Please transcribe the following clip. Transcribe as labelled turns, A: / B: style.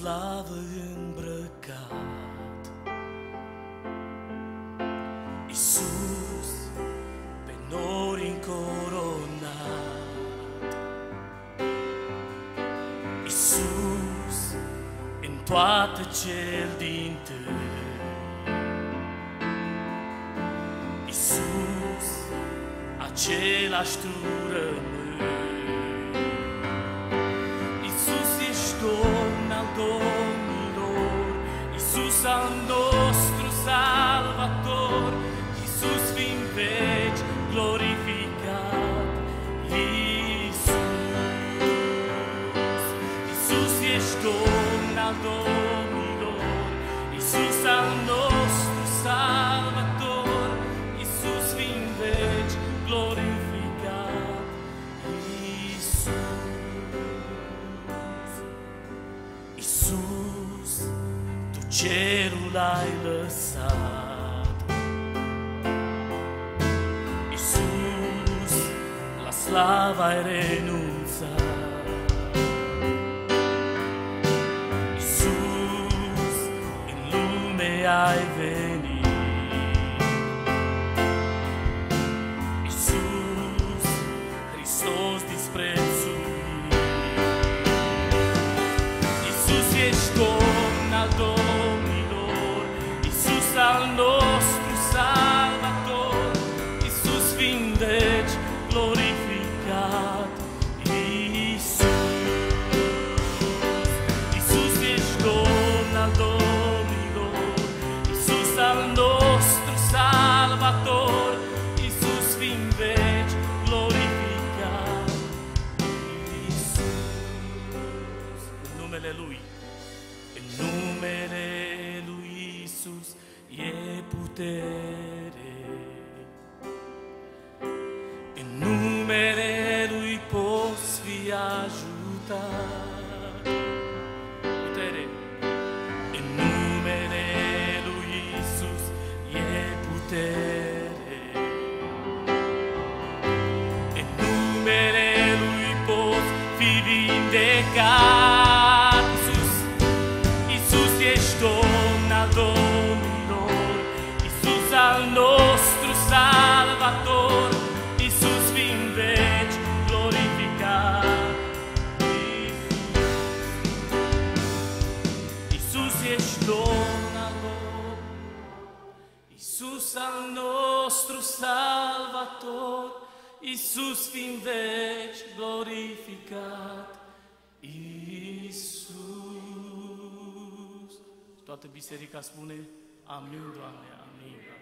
A: slavă îmbrăcat. Iisus pe nori încoronat. Iisus în toată cel din tâi. Iisus, același tu rămâi. Al nostru salvator, Iisus fiind veci glorificat. Iisus, Iisus ești Domn al domnilor, Iisus al nostru salvator, cerul ai lăsat. Iisus, la slavă ai renunțat. Iisus, în lume ai venit. Iisus, Hristos disprețuit. Iisus ești Domn al nostru salvator, Iisus fiind deci glorificat. Iisus, Iisus ești Domn al domnilor, Iisus al nostru salvator, Iisus fiind veci glorificat. Iisus, în numele Lui, în numele Lui Iisus e putere. În numele Lui poți fi ajutat. Putere. În numele Lui Iisus e putere. În numele Lui poți fi vindecat. Iisus al nostru salvator, Iisus fiind veci glorificat. Iisus. Toată biserica spune Amin, Doamne, Amin.